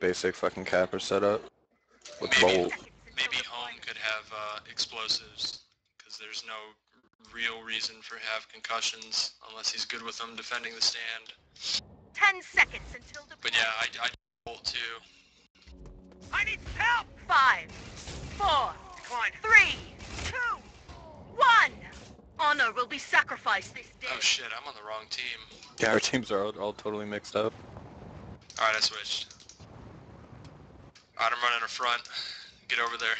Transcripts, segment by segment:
basic fucking capper setup. With Maybe, bolt. maybe home could have uh, explosives, because there's no real reason for have concussions unless he's good with them defending the stand. Ten seconds until the. But yeah, I, I bolt too. I need help. Five, four, Decline. three, two, one. Honor will be sacrificed this day. Oh shit, I'm on the wrong team. Yeah, our teams are all, all totally mixed up. Alright, I switched. Alright, I'm running a front. Get over there.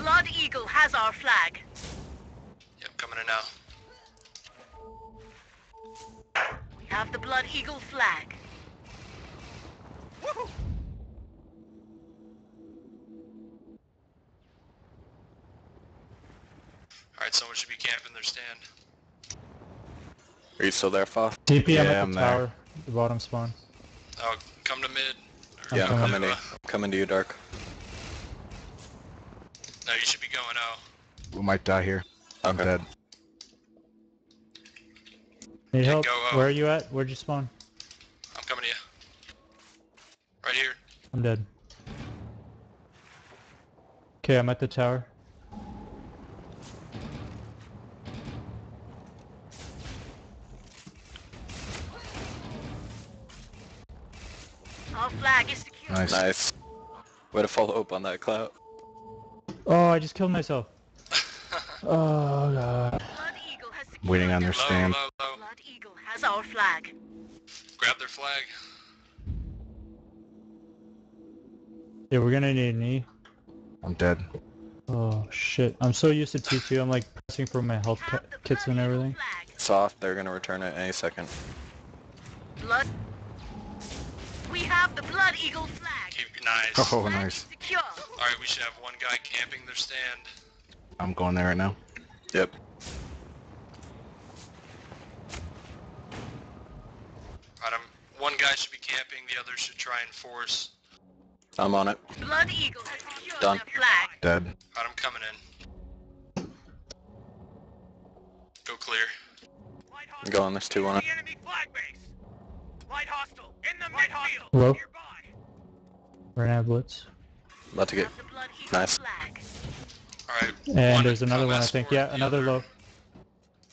Blood Eagle has our flag. Yep, coming in now. We have the Blood Eagle flag. Woohoo! Alright, someone should be camping their stand. Are you still there, Foth? TP, Yeah, at I'm the there. tower, the bottom spawn. Oh, come to mid. Or Yeah, I'm coming. coming to you. I'm coming to you, Dark. No, you should be going out. We might die here. I'm Okay. dead. Need Yeah, help? Where are you at? Where'd you spawn? I'm coming to you. Right here. I'm dead. Okay, I'm at the tower. Flag is secure. Nice. Nice. Way to follow up on that clout. Oh, I just killed myself. Oh god. Blood Eagle has secured Waiting on their their low, stand. low, low. Blood Eagle has our flag. Grab their flag. Yeah, we're gonna need an E. I'm dead. Oh shit. I'm so used to T2, I'm like pressing for my health We ca- have the kits and everything. Soft, they're gonna return it any second. Blood. We have the Blood Eagle flag. Keep nice. Oh, Flag nice. Secure. Alright, we should have one guy camping their stand. I'm going there right now. Yep. Alright, I'm, one guy should be camping, the other should try and force. I'm on it. Blood Eagle has secured Done. their flag. Dead. Alright, I'm coming in. Go clear. Light I'm hostile. going, there's two on it. The enemy flag base. Light hostile. In the midfield. Hello? Nearby. We're gonna have blitz. About to get... have the Blood Eagle Nice. Alright, And One there's another one, I think. Yeah, another other. low.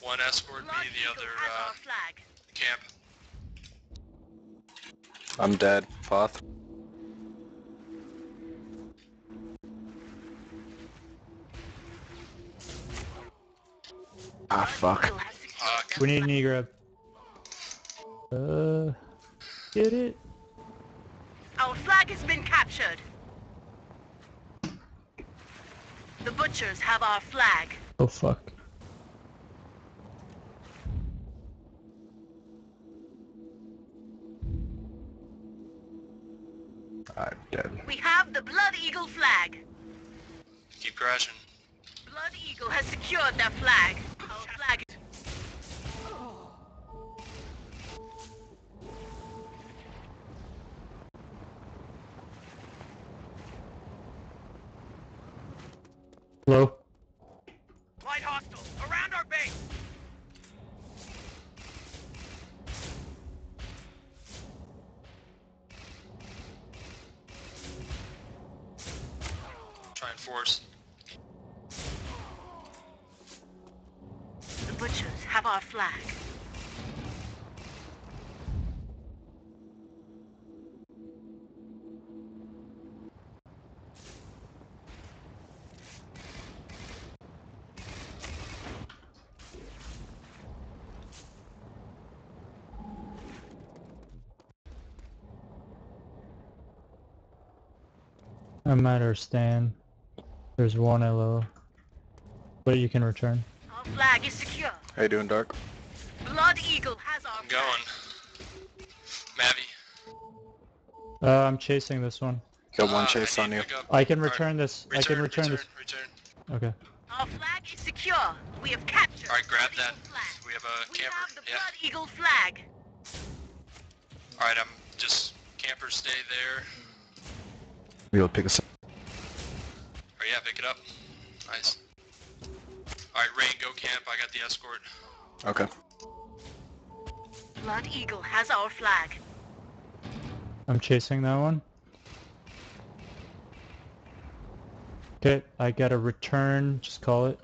one escort me, the other uh, flag. camp. I'm dead. Foth. Ah, fuck. Eagle Fuck. We need an flag. Grab. Uh, get it? Our flag has been captured. The butchers have our flag. Oh fuck. I'm dead. We have the Blood Eagle flag. Keep crashing. Blood Eagle has secured their flag I'm at our stand. There's one LO. But you can return. Our flag is secure. How you doing, Dark? Blood Eagle has our I'm going. Mavi. Uh, I'm chasing this one. Got uh, one I chase need on you. I can Alright, return this. I can return, return, return. this. Okay. Our flag is secure. We have captured. Alright, grab that. Flag. We have a We camper. have the Yeah. Blood Eagle flag. Alright, I'm just camper stay there. Be able to pick us up. Or yeah, pick it up. Nice. Alright, Rain, go camp. I got the escort. Okay. Blood Eagle has our flag. I'm chasing that one. Okay, I got a return, just call it.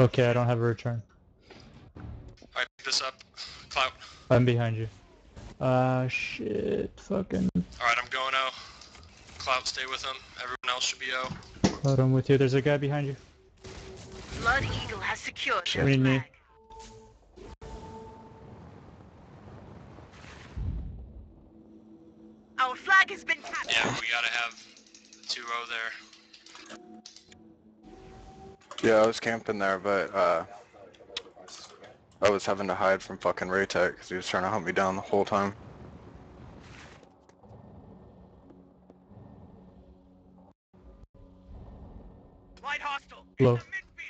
Okay, I don't have a return. Alright, pick this up. Clout. I'm behind you. Ah, shit. Fucking. Alright, I'm going O. Clout, stay with him. Everyone else should be O. Clout, I'm with you. There's a guy behind you. Blood Eagle has secured Shit. their What do you flag. need? Our flag has been captured. Yeah, we gotta have 2-0 there. Yeah, I was camping there, but uh, I was having to hide from fucking Raytech because he was trying to hunt me down the whole time. Light hostile. Low. In the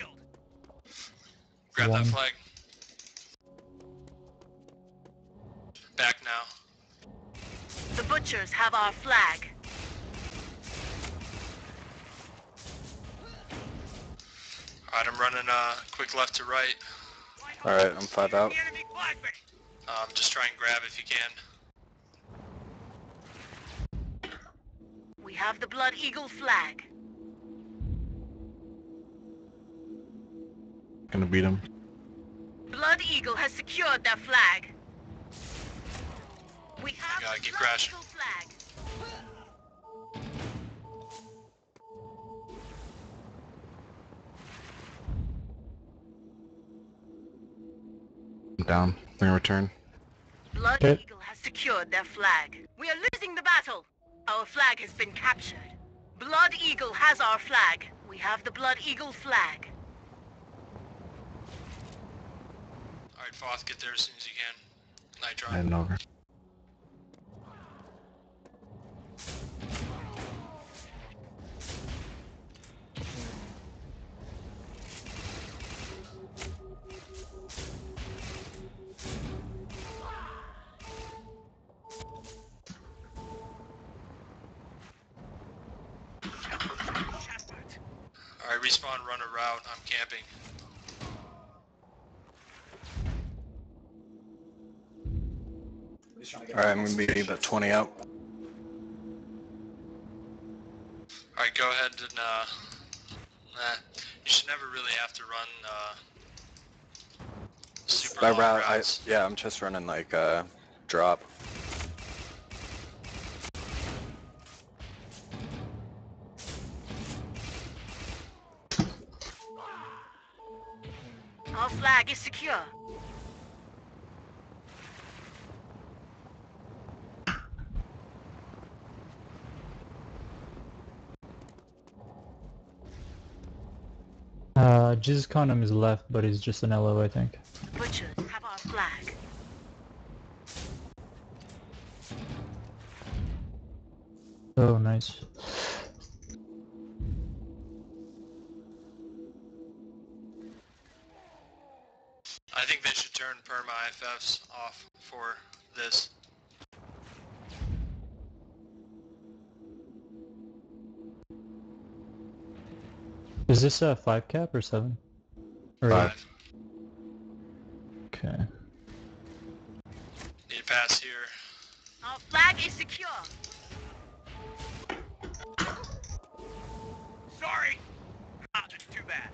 midfield. Grab One. that flag. Back now. The butchers have our flag. Alright, I'm running uh, quick left to right. Alright. I'm five out. The enemy. Um, just try and grab if you can. We have the Blood Eagle flag. Gonna beat him. Blood Eagle has secured their flag. We have gotta the get Blood down. Bring a return. Blood Okay. Eagle has secured their flag. We are losing the battle. Our flag has been captured. Blood Eagle has our flag. We have the Blood Eagle flag. Alright, Foth, get there as soon as you can. Nitron. Heading over. I'm gonna be about 20 out. Alright, go ahead and, uh... Nah, you should never really have to run, uh... Super That long route, I, yeah, I'm just running like uh, drop. Our flag is secure. Uh, Jesus Condom is left, but he's just an LO, I think. Butchers have our flag. Oh, nice. I think they should turn perma IFFs off for this. Is this a 5 cap or 7? Or Five. Okay. Need to pass here. Our flag is secure. Sorry. Ah, that's too bad.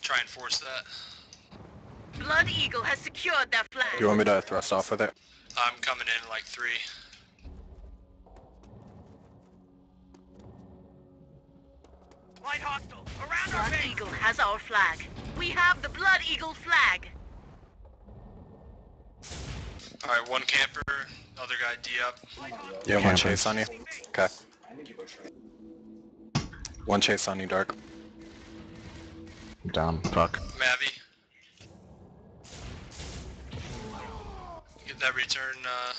Try and force that. Blood Eagle has secured their Do flag. you want me to thrust off with it? I'm coming in like three. Light hostile. Around our Blood base. Eagle has our flag. We have the Blood Eagle flag. Alright, one camper, other guy D up. Yeah, one chase on you. Okay. One chase on you, Dark. I'm down. Fuck. Mavi. Get that return, uh...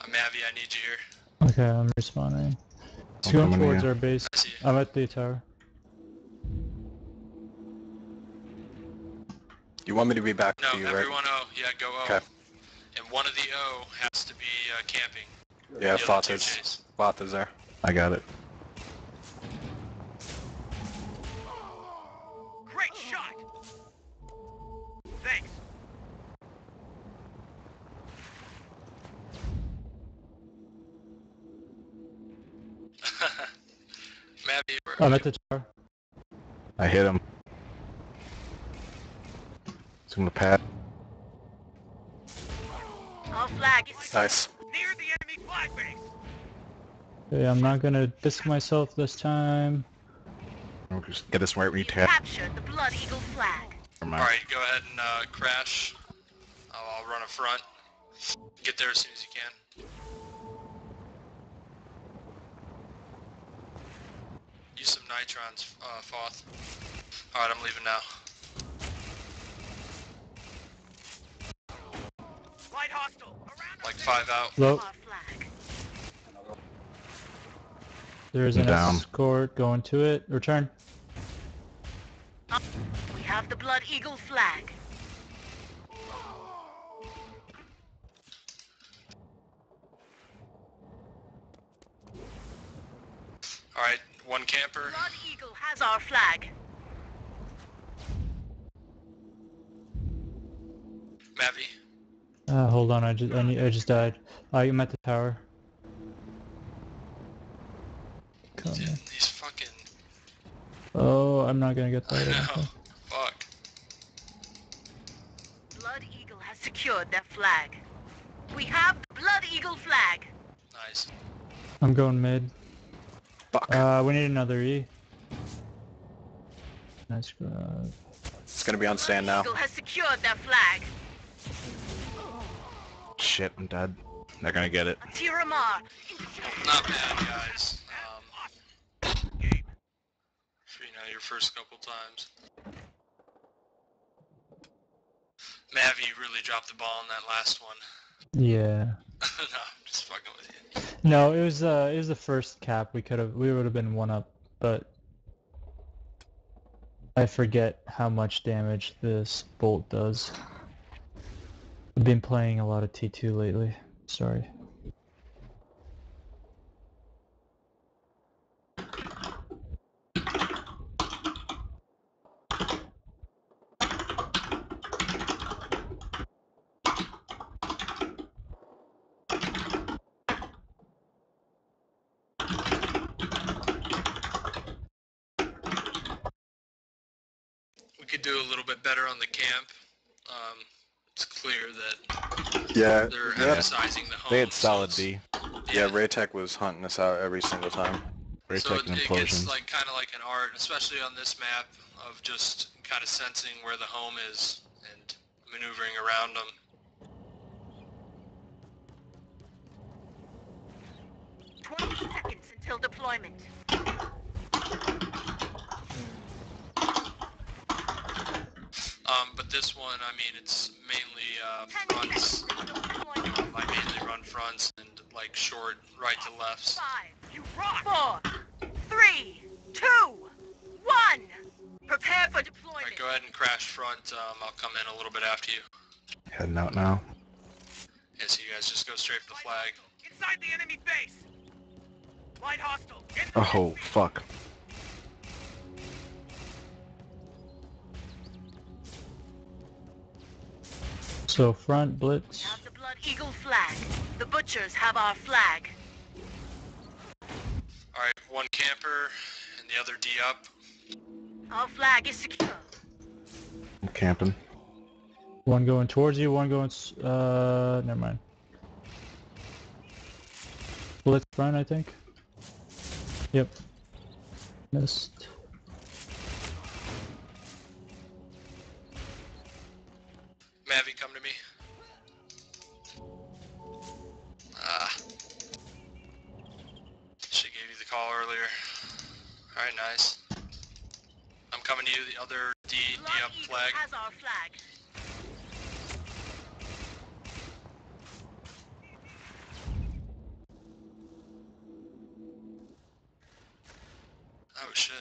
uh, Mavi, I need you here. Okay, I'm respawning. He's I'm going towards our base. I see you. I'm at the tower. You want me to be back No, to you, right? everyone O. Yeah, go O. Okay. And one of the O has to be uh, camping. Yeah, The other Foth two is, chase. Is there. I got it. I'm at the tower. I hit him. It's gonna pad. Our flag is Nice. Near the enemy flag base! Okay, I'm not gonna disc myself this time. I'll Just get this right when you We've tap. captured the Blood Eagle flag. Alright, go ahead and uh, crash. I'll, I'll run a front. Get there as soon as you can. Use some nitrons, uh, Foth. Alright, I'm leaving now. Light hostile! Around Like five out. Low. There's an Down. escort going to it. Return. We have the Blood Eagle flag. Alright, one camper. Blood Eagle has our flag. Mavi. Uh, hold on, I just I, need, I just died. I'm at the tower. Come Dude, on. these fucking... Oh, I'm not gonna get I that. know. Fuck. Blood Eagle has secured their flag. We have Blood Eagle flag. Nice. I'm going mid. Fuck. Uh, we need another E. Nice grab. It's gonna be on stand now. Eagle has secured their flag. Shit, I'm dead. They're gonna get it. Tiramar. Not bad, guys. Um, Game. for, you know, your first couple times. Mavi really dropped the ball on that last one. Yeah. no, I'm just fucking with you. No, it was uh, it was the first cap. We could have, we would have been one up, but I forget how much damage this bolt does. I've been playing a lot of T2 lately. Sorry. We could do a little bit better on the camp. Um, it's clear that Yeah, they're yeah, emphasizing the home. They had solid it's- D. yeah. Raytech was hunting us out every single time. Ray so Tech it, it gets like kind of like an art, especially on this map, of just kind of sensing where the home is and maneuvering around them. Twenty seconds until deployment. Um, but this one, I mean, it's mainly uh, fronts. seconds until deployment. Um, I mainly run fronts and like short right to lefts. Five, You rock! four, three, two, one. Prepare for deployment. Alright, deployment. go ahead and crash front. Um, I'll come in a little bit after you. Heading out now. Yeah, so you guys just go straight for the flag. Inside the enemy base! Light hostile! The Oh, mid- fuck. So front We blitz. have the Blood Eagle flag. The butchers have our flag. Alright, one camper and the other D up. Our flag is secure. I'm camping. One going towards you, one going. Uh, never mind. Blitz front, I think. Yep. Missed. Mavi, come nice. I'm coming to you, the other D, D up flag. has our flag. Oh shit.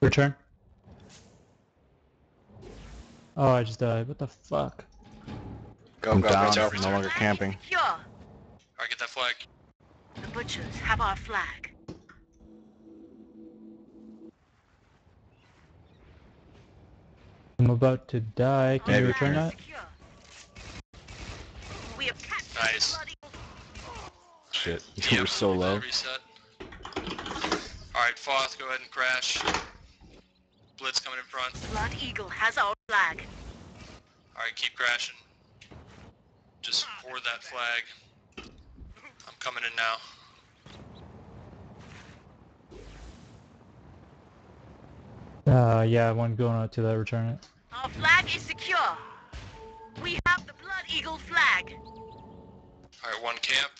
Return. Oh, I just died. What the fuck? Go, I'm go, down. go, I'm go. no longer camping. Secure. Alright, get that flag. The butchers have our flag. I'm about to die. Can Our you return flag that? is secure. We have captured Nice. Blood Eagle. Shit. Yep, You were so low. Reset. Alright, Foth, go ahead and crash. Blitz coming in front. Blood Eagle has our flag. Alright, keep crashing. Just ah, forward that flag. I'm coming in now. Uh, yeah, one going out to that. Return it. Our flag is secure. We have the Blood Eagle flag. Alright, one camp.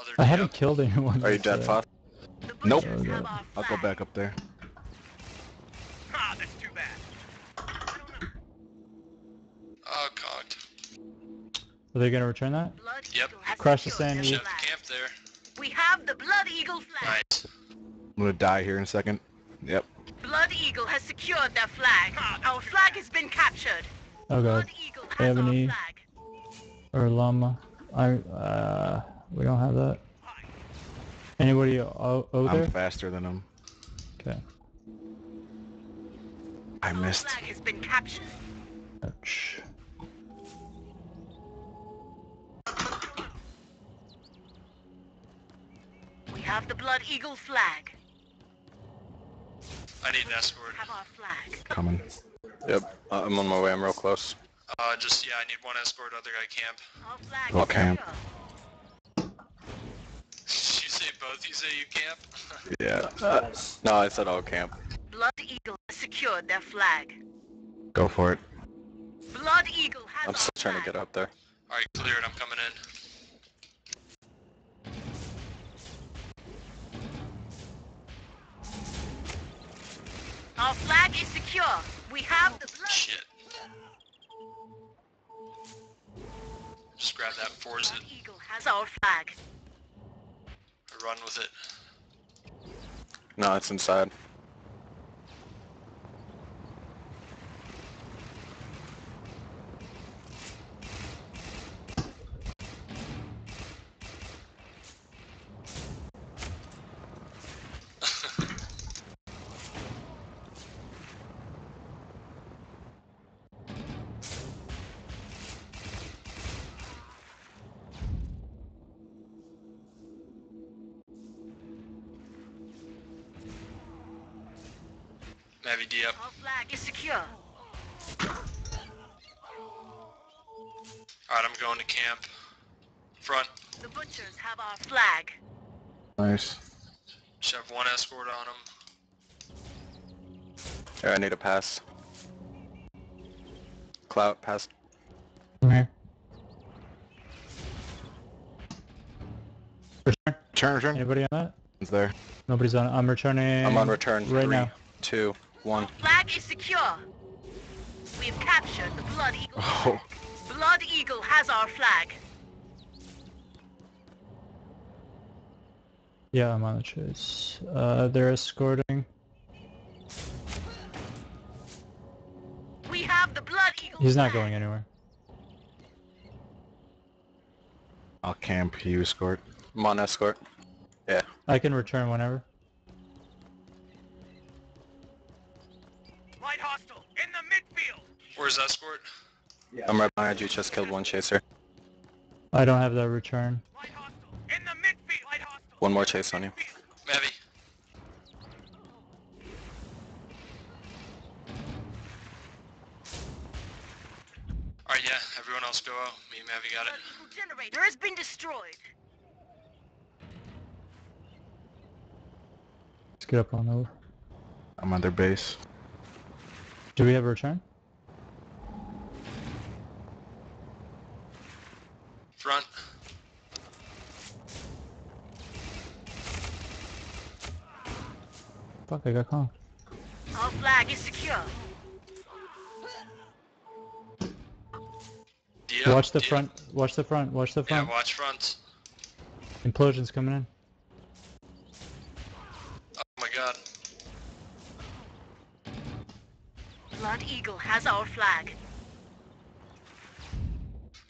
Other I haven't camp. killed anyone. Are you dead, so- Foth? The Nope. butchers have our I'll go back up there. Ah, that's too bad. I don't know. Oh, cocked. Are they gonna return that? Blood Yep. Eagle has Crush the sand, their you- Chef camp there. We have the Blood Eagle flag. Nice. I'm gonna die here in a second. Yep. Blood Eagle has secured their flag. Our flag has been captured. Oh god. Blood Eagle has have our flag. Or llama. I. Uh, we don't have that. Anybody over I'm there? faster than them. Okay. I missed. Our missed. flag has been captured. Ouch. We have the Blood Eagle flag. I need an escort. Have our flag. Coming. Yep. I'm on my way. I'm real close. Uh, just, yeah, I need one escort, other guy camp. Our flag Okay. is. Did you say both you say you camp? Yeah. Uh, no, I said all camp. Blood Eagle has secured their flag. Go for it. Blood Eagle has I'm still trying to flag. get up there. Alright, clear it, I'm coming in. Our flag is secure. We have the oh, blood. Shit. Just grab that and force it. Eagle has our flag. or Run with it. No, it's inside. Mavi D up. Our flag is secure. Alright, I'm going to camp. Front. The butchers have our flag. Nice. Should have one escort on him. Here, I need a pass. Clout, pass. Come here. Return. Turn, turn. Anybody on that? It's there. Nobody's on. I'm returning. I'm on return. right Three, now. two, one. Flag is secure. We've captured the Blood Eagle. Oh. Blood Eagle has our flag. Yeah, I'm on the chase. Uh, they're escorting. We have the Blood Eagle. He's not flag. going anywhere. I'll camp. You escort. I'm on escort. Yeah. I can return whenever. Where's escort? Yeah. I'm right behind you. Just killed one chaser. I don't have that return. In the midfield. One more chase on you. Mavi. Alright, yeah, everyone else go out. Me and Mavi got it. Blood Eagle generator has been destroyed. Let's get up on over. I'm on their base. Do we have a return? Front. Fuck, I got caught. Our flag is secure. D up, Watch the D up. front. Watch the front. Watch the Yeah, front. watch fronts. Implosion's coming in. Oh my god. Blood Eagle has our flag.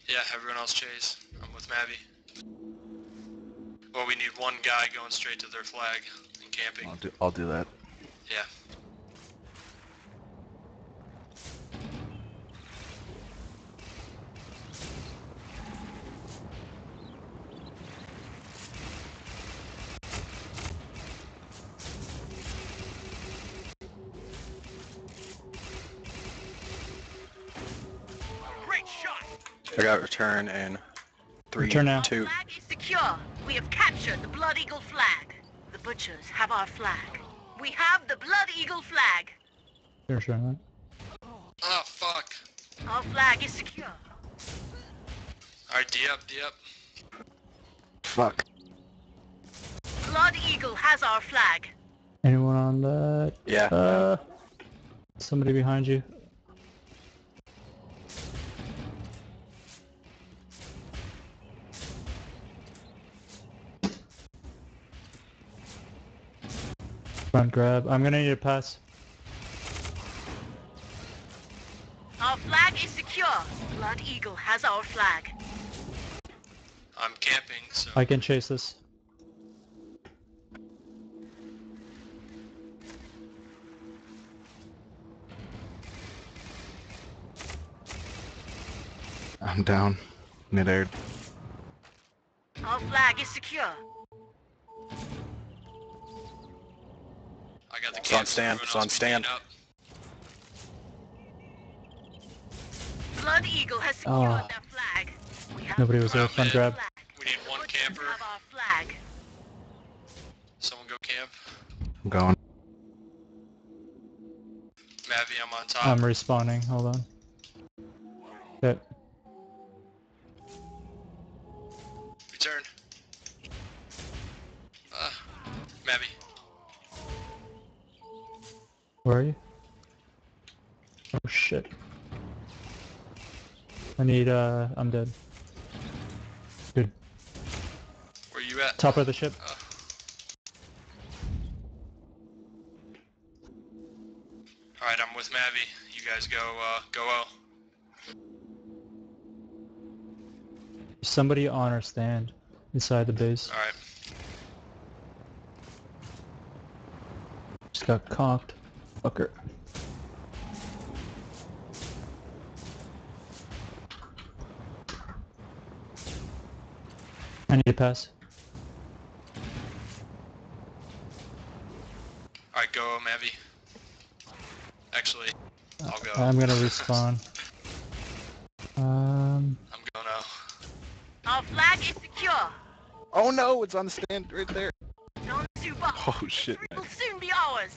Yeah, everyone else chase. I'm with Mavi. Well, we need one guy going straight to their flag and camping. I'll do. I'll do that. Yeah. Great shot. I got return in three, Return now. two. Flag is secure. We have captured the Blood Eagle flag. The butchers have our flag. We have the Blood Eagle flag. Finish running that. Oh, fuck. Our flag is secure. Alright, D up, D up. Fuck. Blood Eagle has our flag. Anyone on that? Yeah. Uh, somebody behind you. Front grab. I'm gonna need a pass. Our flag is secure. Blood Eagle has our flag. I'm camping, so I can chase this. I'm down. Mid-air. Our flag is secure. On stand, Everyone it's on stand. up. Blood Eagle has ah. secured Oh. their flag. We Nobody was there. Front man. grab. We need one camper. flag. Someone go camp. I'm going. Mavi, I'm on top. I'm respawning. Hold on. Yep. Return. Where are you? Oh shit. I need, uh, I'm dead. Good. Where are you at? Top of the ship. Uh, Alright, I'm with Mavi. You guys go, uh, go O. Somebody on our stand inside the base. Alright. Just got conked. Fucker. I need to pass. Alright, go O, Mavi. Actually, I'll go. I'm gonna respawn. Um, I'm going O. Our flag is secure. Oh no! It's on the stand right there. Don't Oh shit. It will soon be ours.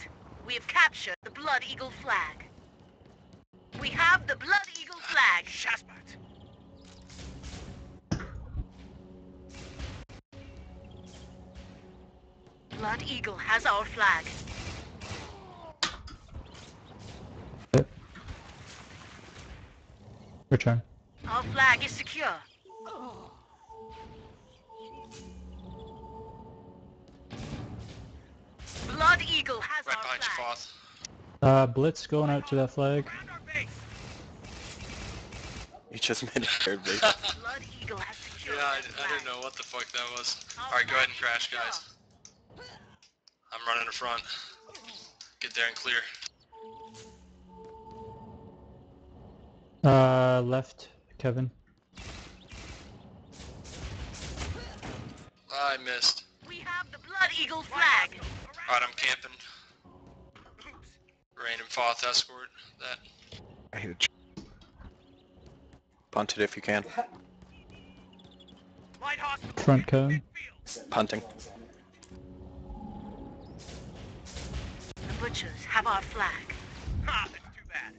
We have captured the Blood Eagle flag. We have the Blood Eagle flag. Ah, Shaspat. Blood Eagle has our flag. return. Our flag is secure. Blood Eagle has Right our behind you. Foth. Uh, Blitz going out to that flag. Ground our base. You just made a third base. Blood Eagle has yeah, secured I, their I flag. didn't know what the fuck that was. Alright, go ahead and crash, guys. I'm running to front. Get there and clear. Uh, left, Kevin. I missed. We have the Blood Eagle flag. Alright, I'm camping. Random Foth escort that. I hate it. Punt it if you can. Front cone. Midfield. Punting. The butchers have our flag. Ha, that's too bad.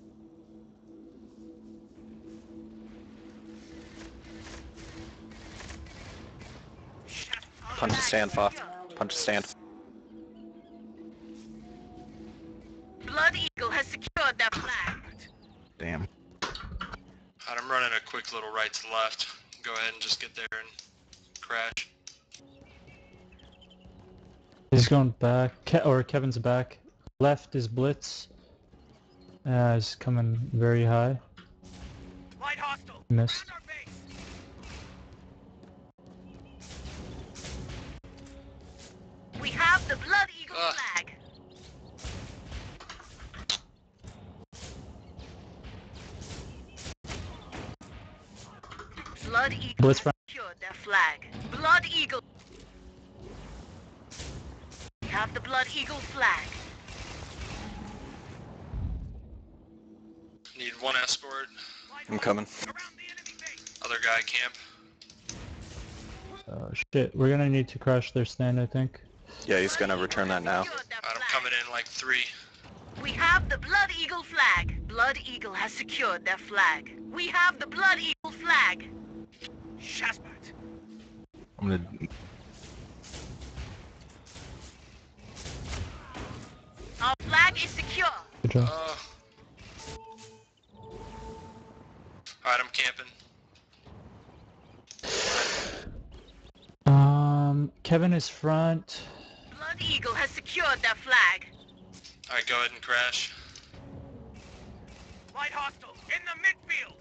Our Punch the flag stand, Foth. secure. Punch the stand. Right to left. Go ahead and just get there and crash. He's going back. Ke- or Kevin's back. Left is Blitz. Uh, he's coming very high. Light Blood Eagle Blitz front. their flag. Blood Eagle. We have the Blood Eagle flag. Need one escort. I'm coming. Around the enemy base. Other guy camp. Oh shit, we're gonna need to crush their stand, I think. Yeah, he's gonna return that now. Secured their Alright, I'm coming in like three. We have the Blood Eagle flag. Blood Eagle has secured their flag. We have the Blood Eagle flag. Shaspat. I'm gonna. Our flag is secure. Good job. Uh. Alright, I'm camping. Um, Kevin is front. Blood Eagle has secured their flag. Alright, go ahead and crash. Light hostile in the midfield.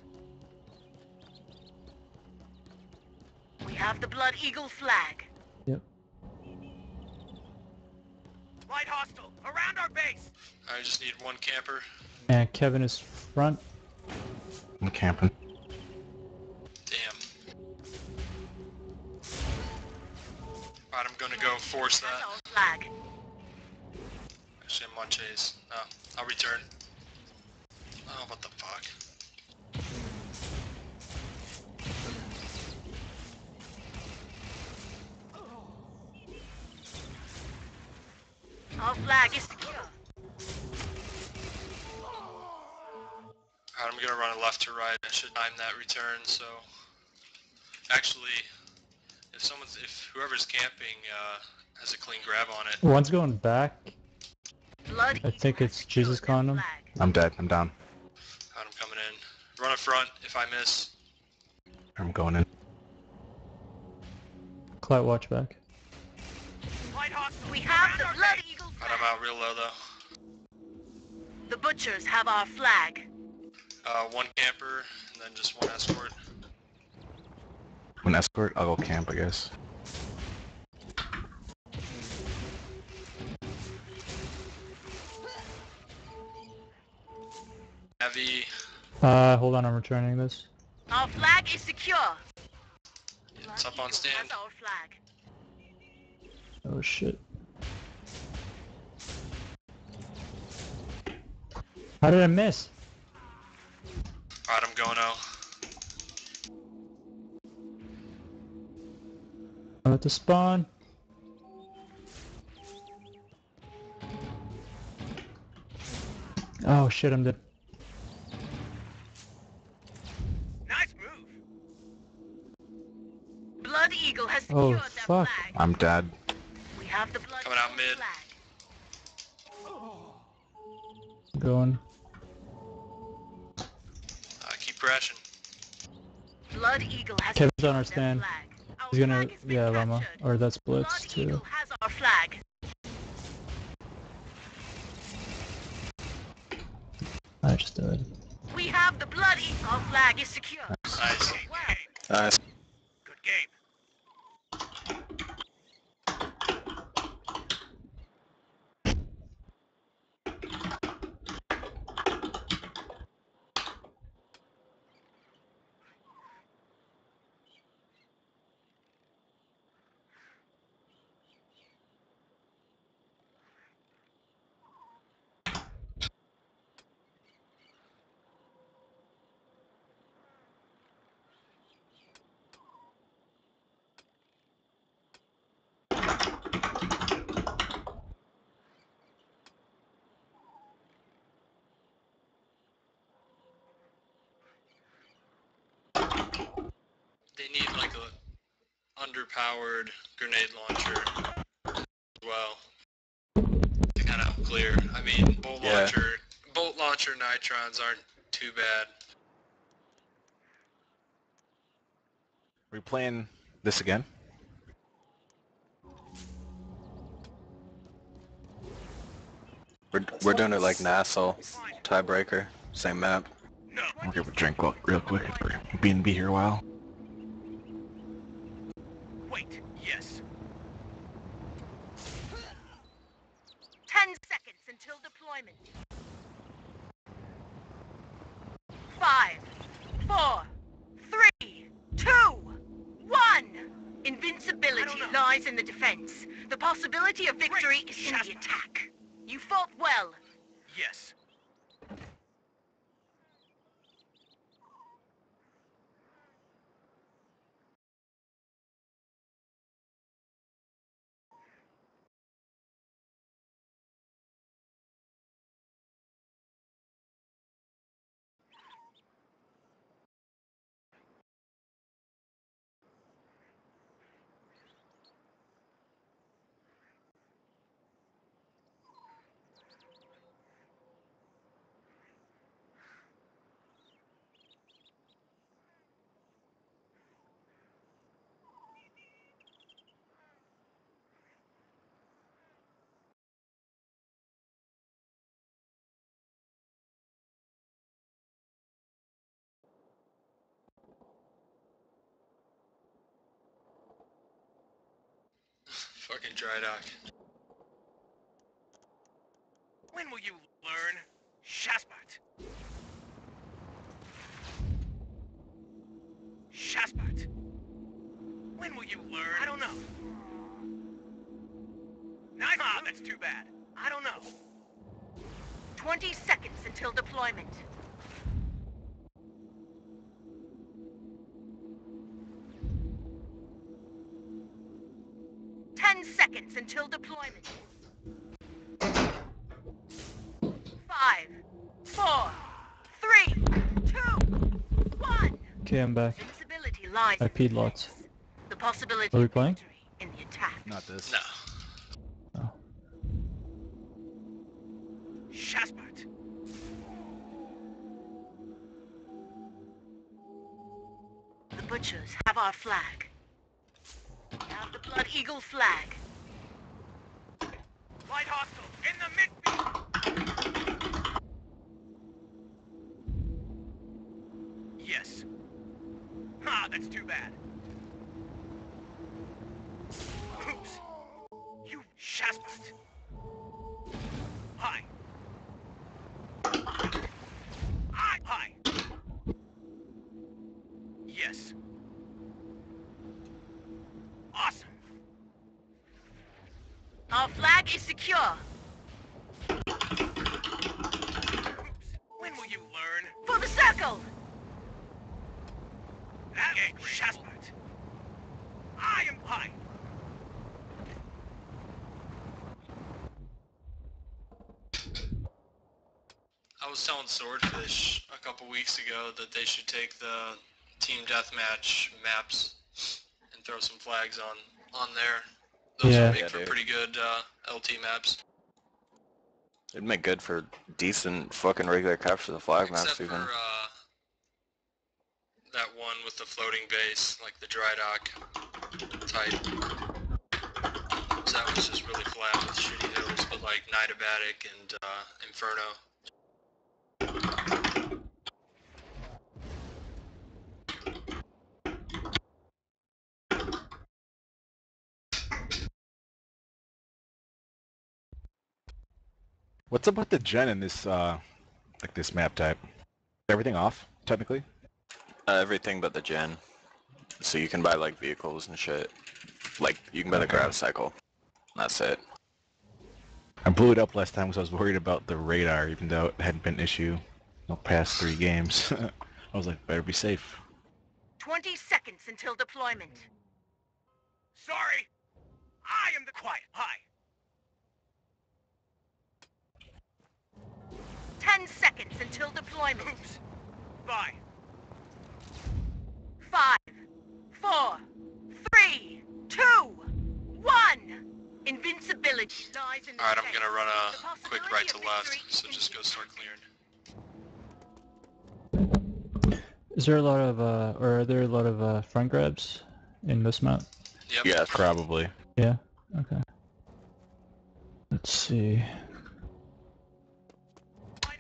Have the Blood Eagle flag. Yep. Light hostile around our base. I just need one camper. And Kevin is front. I'm camping. Damn. Alright, I'm gonna go force that. our flag. Actually, I'm on chase. No, I'll return. Oh, what the fuck? Our flag is secure. Alright, I'm gonna run it left to right. I should time that return, so... Actually, if someone's, if whoever's camping, uh, has a clean grab on it, One's going back. Blood I think it's Jesus their Condom. flag. I'm dead. I'm down. alright, I'm coming in. Run a front if I miss. I'm going in. Clout watch back. Light hostile We have the our Blood base. Eagle Alright, I'm out real low though. The Butchers have our flag. Uh, one camper, and then just one escort. One escort. I'll go camp, I guess. Heavy. Uh, hold on, I'm returning this. Our flag is secure. It's up on stand. has our flag. Oh shit. How did I miss? Alright, I'm going out. I'm at the spawn. Oh shit, I'm dead. Nice move. Blood Eagle has Oh, secured their fuck. flag. I'm dead. We have the Blood Coming out mid. flag. Going. Keep. Blood Eagle has Kevin's on our stand. Our He's gonna, flag has been yeah, Lama. captured. Or that's Blood Blitz too. Eagle has our flag. I just died. We have the Blood Eagle. Our flag is secure. Nice. Well, Nice. Good game. They need like a underpowered grenade launcher as well to kind of clear. I mean, bolt Yeah. launcher, bolt launcher nitrons aren't too bad. we playing this again? We're, we're doing it like Nassau. Tiebreaker. Same map. No. I'll give a drink real, real quick. We're being be here a while. Wait. Yes. Ten seconds until deployment. Five, four, three, two, one. Invincibility lies in the defense. The possibility of victory is in the attack. You fought well. Yes. Fucking dry dock. When will you learn? Shazbot. Shazbot. When will you learn? I don't know. Nice. Ah, that's too bad. I don't know. 20 seconds until deployment. Seconds until deployment. Five, four, three, two, one. Okay, I'm back. Invincibility lies. I peed lots. The possibility Are we playing? in the attack. Not this. No. Oh. Shazbot. The butchers have our flag. We have the Blood Eagle flag. Light hostile in the midfield. Yes. Ah, that's too bad. Oops. You Shazbot. Hi. I hi. Yes. Awesome. Our flag is secure. When will you learn? For the circle! That okay, Shazbot. I am high. I was telling Swordfish a couple weeks ago that they should take the team deathmatch maps and throw some flags on on there. Those Yeah. would make Yeah, for dude. pretty good uh, LT maps. It'd make good for decent fucking regular capture the flag maps even. for uh, that one with the floating base, like the dry dock type. So that was just really flat with shitty hills, but like Nightabatic and uh, Inferno. What's up with the gen in this, uh, like this map type? Is everything off, technically? Uh, everything but the gen. So you can buy like vehicles and shit. Like you can buy the Okay. grav cycle. That's it. I blew it up last time because I was worried about the radar, even though it hadn't been an issue in the past three games. I was like, better be safe. 20 seconds until deployment. Sorry. I am the quiet. Hi. 10 seconds until deployment. Oops. Bye. Five, four, three, two, one. Invincibility lies in Alright, I'm gonna run a quick right to left, so is just go start clearing. Is there a lot of, uh, or are there a lot of, uh, front grabs in this map? Yep. Yes. Probably. Yeah? Okay. Let's see.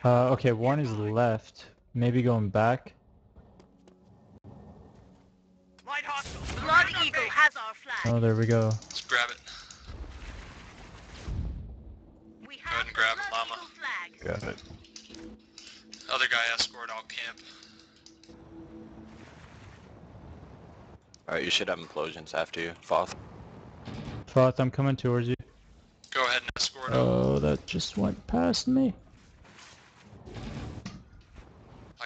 Uh, okay, one is left. Maybe going back. Blood Eagle has our flag. Oh, there we go. Let's grab it. we ahead and grab it, Blood Llama. Got it. Other guy escort, I'll camp. Alright, you should have implosions after you, Foth. Foth, I'm coming towards you. Go ahead and escort him. Oh, that just went past me.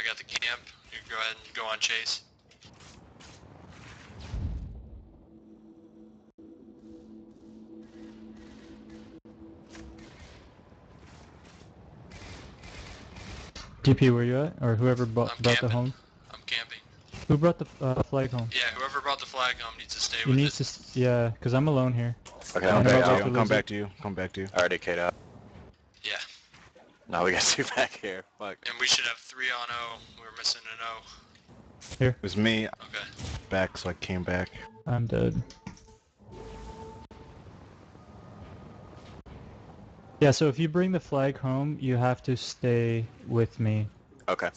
I got the camp. You go ahead and go on chase. DP, where you at? Or whoever brought, I'm brought the camping. home? I'm camping. Who brought the uh, flag home? Yeah, whoever brought the flag home needs to stay You with need it. to, yeah, because I'm alone here. Okay, I I'm know Come back to you. you. Come back to you. Come back to you. I already K'd out. Yeah, Now we got two back here. Fuck. and we should have three on O. We're missing an O. Here. It was me Okay. back, so I came back. I'm dead. Yeah, so if you bring the flag home, you have to stay with me. Okay.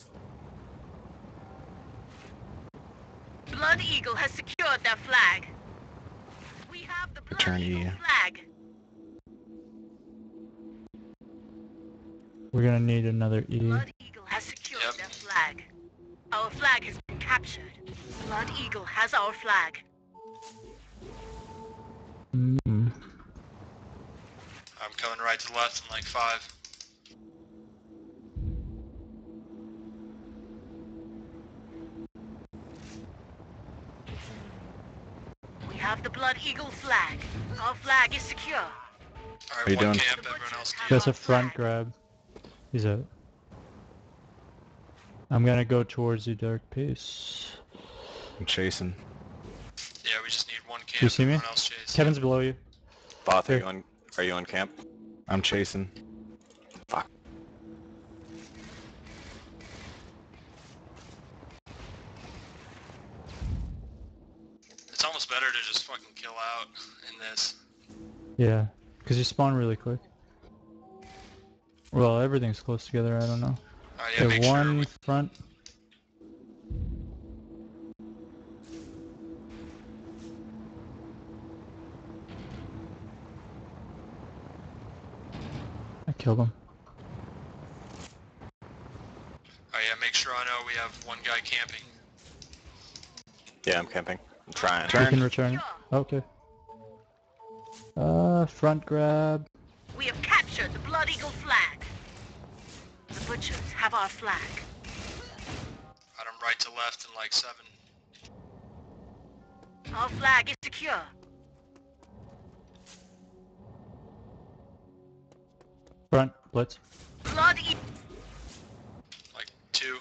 Blood Eagle has secured their flag. We have the Blood Return Eagle E. flag. We're gonna need another E. Blood Eagle has secured Yep. their flag. Our flag has been captured. Blood Eagle has our flag. Mm. I'm coming right to the left in like five. We have the Blood Eagle flag. Our flag is secure. Alright, How you one doing? camp, everyone else camp. That's a front grab. He's out. I'm gonna go towards you, Dark Peace. I'm chasing. Yeah, we just need one camp. you see me? Else. Kevin's below you. Foth, are Here. you on? Are you on camp? I'm chasing. Fuck. It's almost better to just fucking kill out in this. Yeah, because you spawn really quick. Well, everything's close together, I don't know. Alright, yeah, Okay, make one sure front. I killed him. Alright, yeah, make sure I know we have one guy camping. Yeah, I'm camping. I'm trying. You Turn. can return it. Okay. Uh, front grab. We have captured the Blood Eagle flag. The Butchers have our flag. Alright, I'm right to left in like seven. Our flag is secure. Front, blitz. Blood Eagle. Like two.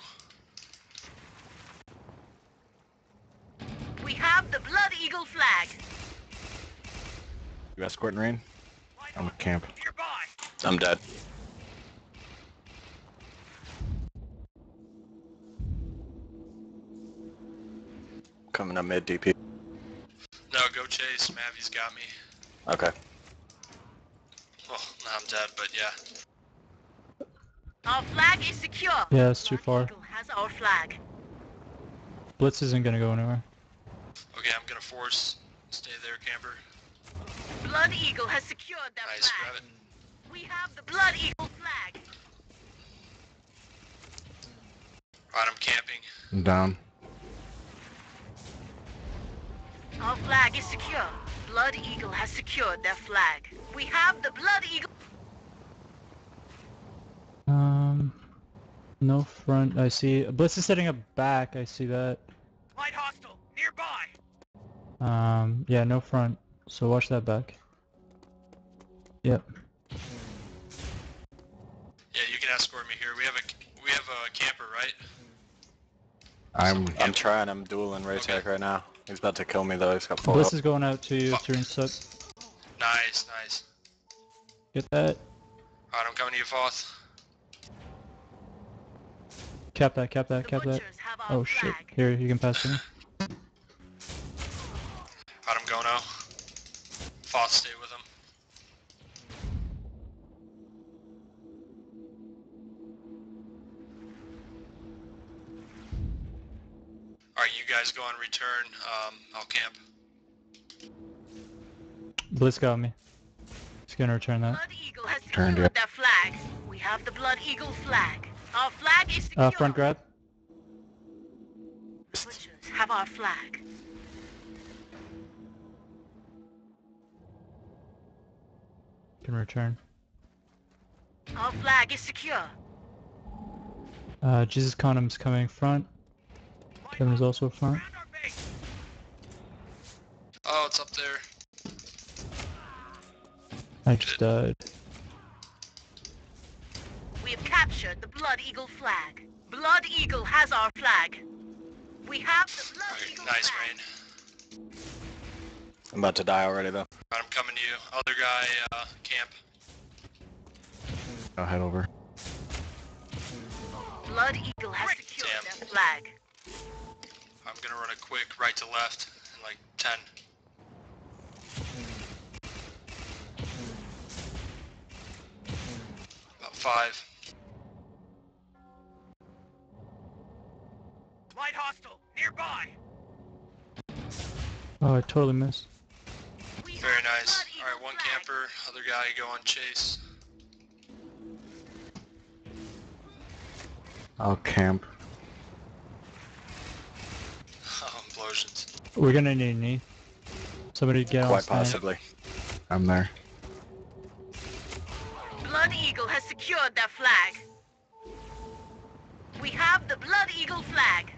We have the Blood Eagle flag. You escorting rain? I'm at camp. I'm dead. Coming up mid DP. No, go chase. Mavi's got me. Okay. Well, now I'm dead, but yeah. Our flag is secure. Yeah, it's too Blood far. Eagle has our flag. Blitz isn't gonna go anywhere. Okay, I'm gonna force. Stay there, camper. Blood Eagle has secured their Nice, flag. grab it. We have the Blood Eagle flag. Alright, I'm camping. I'm down. Our flag is secure. Blood Eagle has secured their flag. We have the Blood Eagle. Um, no front. I see. Blitz is setting up back. I see that. Light hostile. Nearby. Um, yeah, no front. So watch that back. Yep. Yeah, you can escort me here. We have a we have a camper, right? I'm I'm trying. I'm dueling Raytech right now. He's about to kill me though. He's got full Blitz health. is going out to you. Fuck. Turn sub. Nice, nice. Get that. Alright, I'm coming to you, Foth. Cap that. Cap that. The Cap that. Butchers have Oh shit. Here, you can pass to me. Alright, I'm going out. Foth, stay with guys go on return. Um, I'll camp. Blitz got me. He's gonna return that. Blood Eagle has Turned secured it. their flag. We have have the Blood Eagle flag. Our flag is secure. Uh, front grab. Butchers have our flag. Can return. Our flag is secure. Uh, Jesus Condom's coming front. Kevin's also front. Ground. Oh, it's up there. I just died. We have captured the Blood Eagle flag. Blood Eagle has our flag. We have the Blood Alright, Eagle nice, flag. Rain. I'm about to die already though. Alright, I'm coming to you. Other guy, uh, camp. I'll head over. Blood Eagle has Great. secured Damn. their flag. I'm gonna run a quick right to left in like 10. About 5. Light hostile. Nearby. Oh, I totally missed. Very nice. Alright, one camper. Other guy go on chase. I'll camp. Implosions. We're gonna need a knee. Somebody get on Quite stand. possibly. I'm there. Blood Eagle has secured their flag. We have the Blood Eagle flag.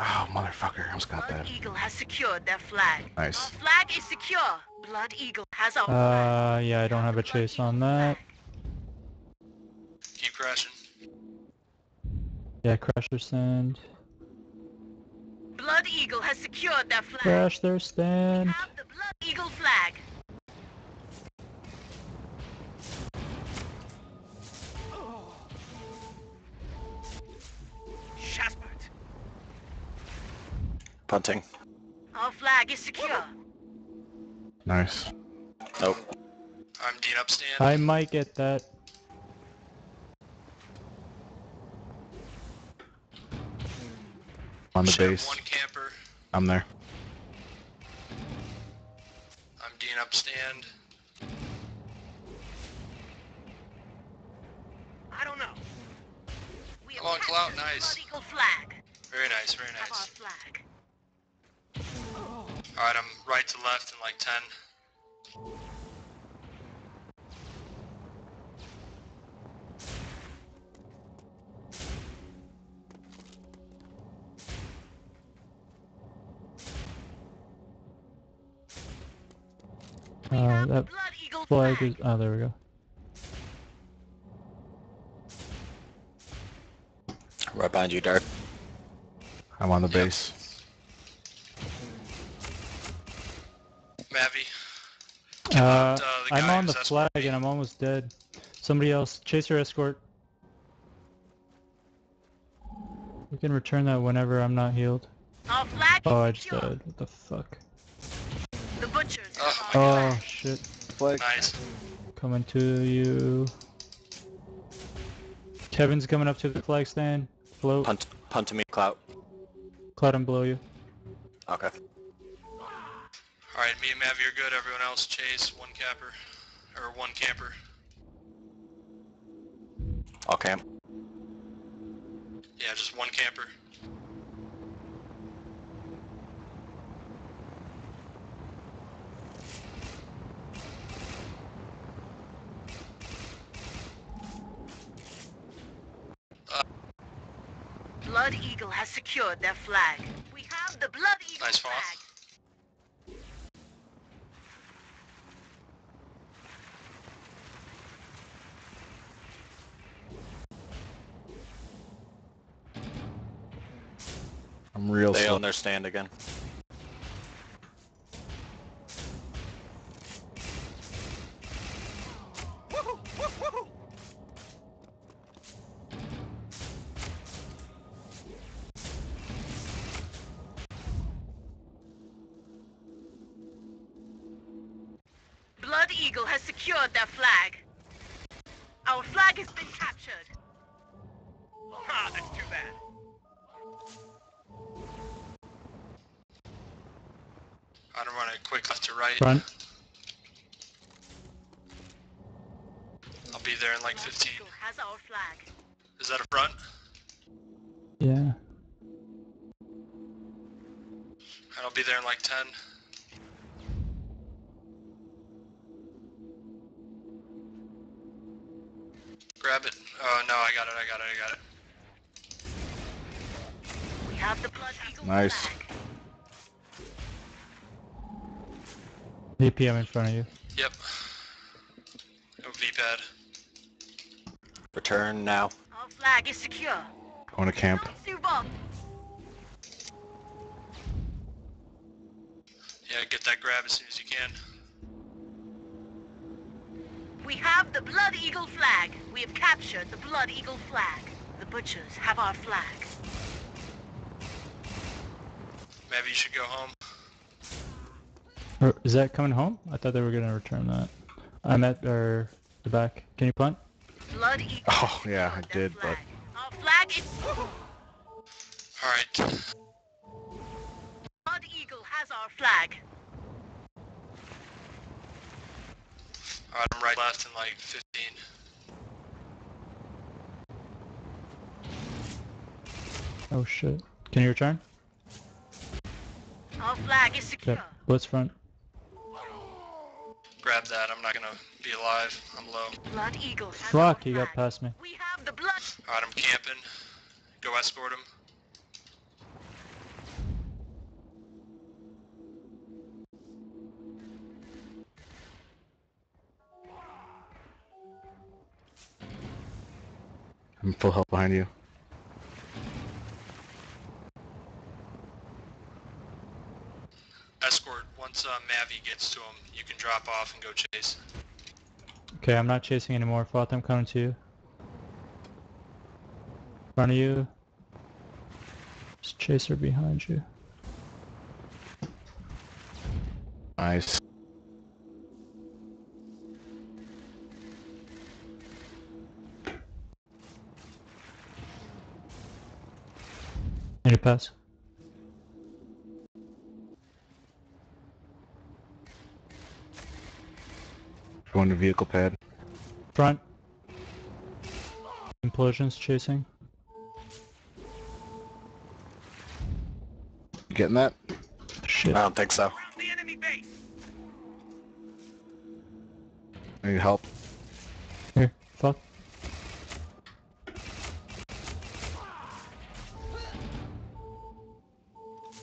Oh, motherfucker. I almost got Blood that. Eagle has secured their flag. Nice. Our flag is secure. Blood Eagle has our flag. Uh, yeah, I don't have a chase on that. Keep crashing. Yeah, crasher stand. Blood Eagle has secured their flag. Crash their We stand. have the Blood Eagle flag. Shazbot. Punting. Our flag is secure. Nice. Nope. I'm Dean Upstand. I might get that. On the Should base. One camper. I'm there. I'm Dean Upstand. I don't know. We have Come on, Clout, nice. Eagle flag. Very nice, very nice. Alright, I'm right to left in like 10. That flag flag. is. Oh, there we go. Right behind you, Dart. I'm on the Yep. base. Mavi. Uh, uh, I'm on the flag escorting and I'm almost dead. Somebody else, chaser escort. We can return that whenever I'm not healed. Our flag Oh, I just secure. died. What the fuck? The butchers Oh have Oh flag. shit. Nice. Coming to you. Kevin's coming up to the flag stand. Float. Punt. Punt to me, Clout. Cloud and below you. Okay. Alright, me and Mavi are good. Everyone else chase one capper. Or one camper. I'll camp. Yeah, just one camper. Blood Eagle has secured their flag. We have the Blood Eagle Nice fall. flag. I'm real They slow. own their stand again. DP, in front of you. Yep. No V-pad. Return now. Our flag is secure. Going to camp. Don't. Yeah, get that grab as soon as you can. We have the Blood Eagle flag. We have captured the Blood Eagle flag. The butchers have our flag. Maybe you should go home. Or is that coming home? I thought they were gonna return that. I'm at or the back. Can you punt? Blood Oh, yeah, I their did, but- flag. Our flag is. Alright. Blood Eagle has our flag. Alright, I'm right left in like 15. Oh shit. Can you return? Our flag is secure. Okay. Blitz front. Grab that, I'm not gonna be alive. I'm low. Blood Eagle has Fuck, our he got past me. We have the blood. Alright, I'm camping. Go escort him. I'm full health behind you. Escort, once uh, Mavi gets to him, you can drop off and go chase. Okay, I'm not chasing anymore. Fath, I'm coming to you. In front of you. There's a chaser behind you. Nice. Need a pass? Going to vehicle pad. Front. Implosions chasing. You getting that? Shit. I don't think so. Around the enemy base. I need help. Here. Fuck.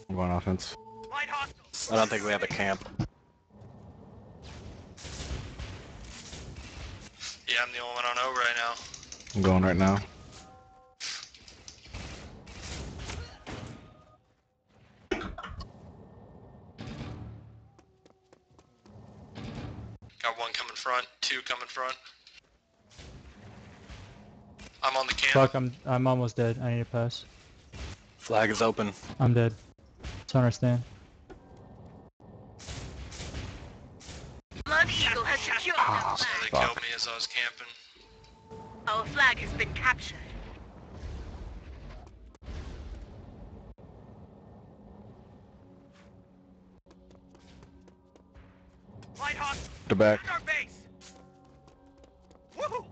I'm going offense. I don't think we have a camp. Yeah, I'm the only one on O right now. I'm going right now. Got one coming front, two coming front. I'm on the camp. Fuck, I'm I'm almost dead. I need a pass. Flag is open. I'm dead. Don't understand. Blood captured. Light hostile. To back. Our base. Woohoo!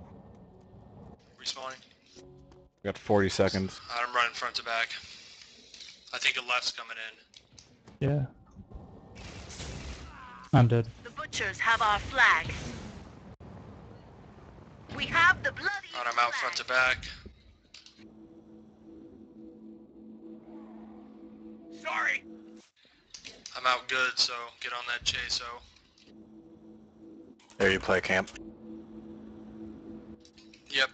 Respawning. Got 40 seconds. I'm running front to back. I think a left's coming in. Yeah. I'm dead. The butchers have our flag. We have the blood eagle Alright, I'm out front to back. Sorry. I'm out good, so get on that chase, O. There you play camp. Yep.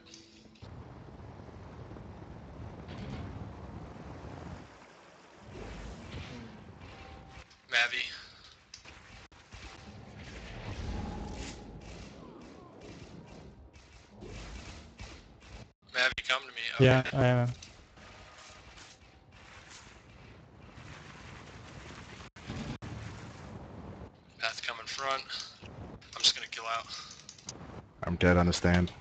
Mavi. Mavi, come to me. Okay. Yeah, I am. Path coming front. I'm just gonna kill out. I'm dead on the stand.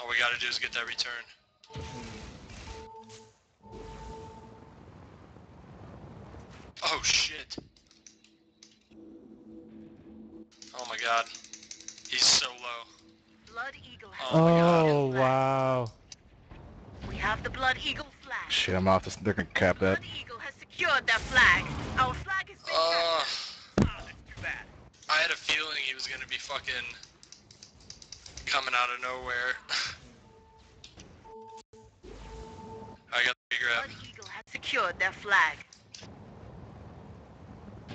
All we gotta do is get that return. Oh shit. Oh my god. He's so low. Blood Eagle has Oh my Oh, wow. We have the Blood Eagle flag. Shit, I'm off this. They're gonna cap that. Blood Eagle has secured their flag. Our flag is. been Uh, captured. That's too bad. I had a feeling he was gonna be fucking coming out of nowhere. I got the grab. Blood Eagle has secured their flag.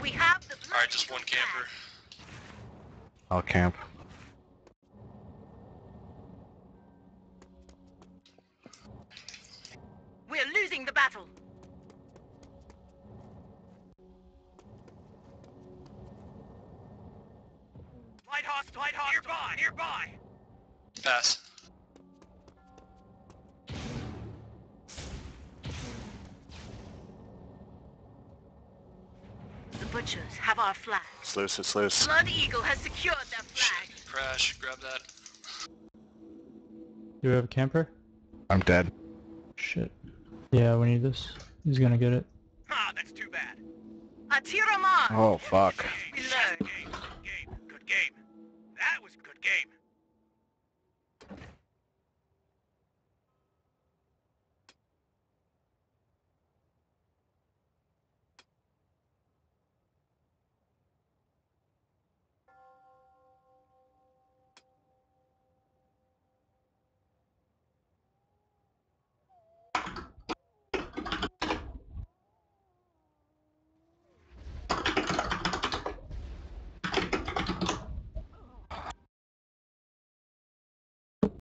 We have the Blood Alright, just Eagle one camper. I'll camp. We're losing the battle. Light hostile, light hostile. Nearby, nearby. Pass. Butchers have our flag. It's loose, it's loose. Blood Eagle has secured their flag. Shit. Crash. Grab that. Do we have a camper? I'm dead. Shit. Yeah, we need this. He's gonna get it. Ah, that's too bad. Atira Mars. Oh fuck. Game. Reload. Game. Good game. Good game. That was a good game.